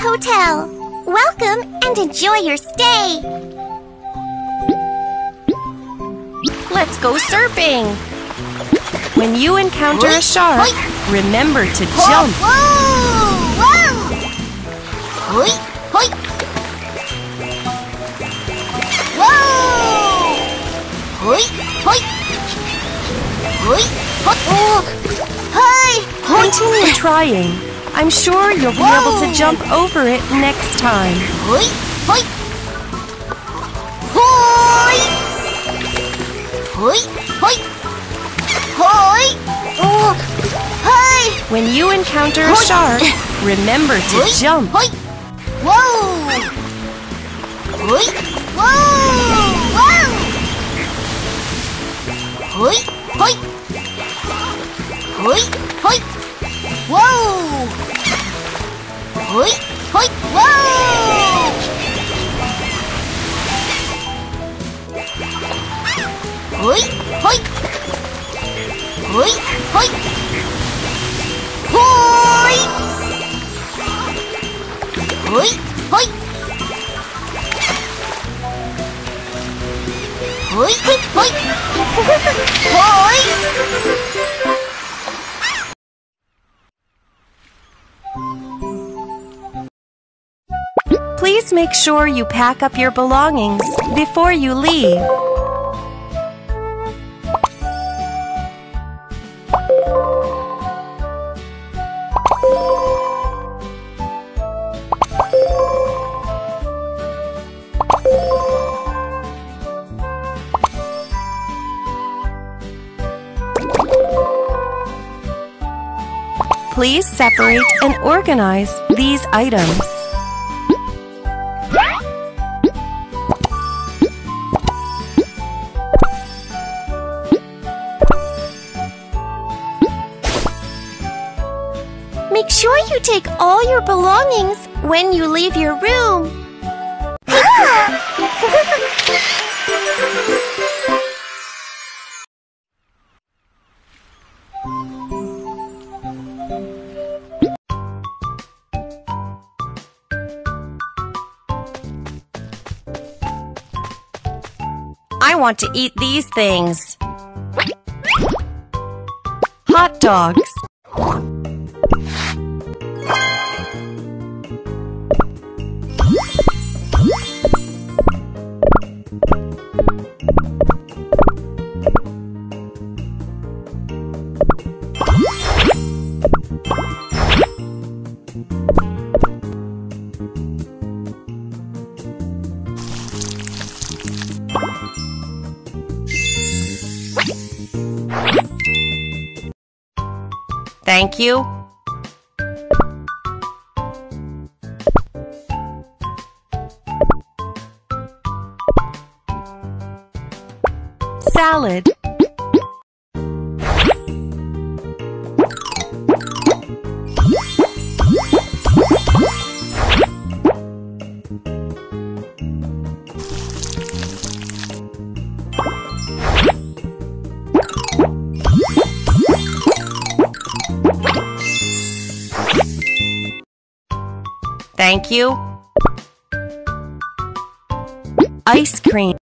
Hotel. Welcome and enjoy your stay. Let's go surfing. When you encounter a shark, remember to jump. Whoa! Whoa! Continue trying. I'm sure you'll be able to jump over it next time. Hoi! Hoi! Hoi! Hoi! Hoi! Hoi! Oh! Hi! When you encounter a shark, remember to Hoi! jump. Hoi! Whoa! Hoi! Whoa! Whoa! Hoi! Hoi! Hoi! Hoi! Whoa! Hoi! Hoi! Whoa! Hoi! Hoi! Hoi! Hoi! Hoi! Hoi! Hoi! Hoi! Hoi! Hoi! Please make sure you pack up your belongings before you leave. Please separate and organize these items. Make sure you take all your belongings when you leave your room. Ah! I want to eat these things. Hot dogs. Thank you. Salad. Thank you. Ice cream.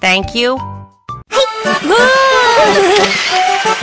Thank you.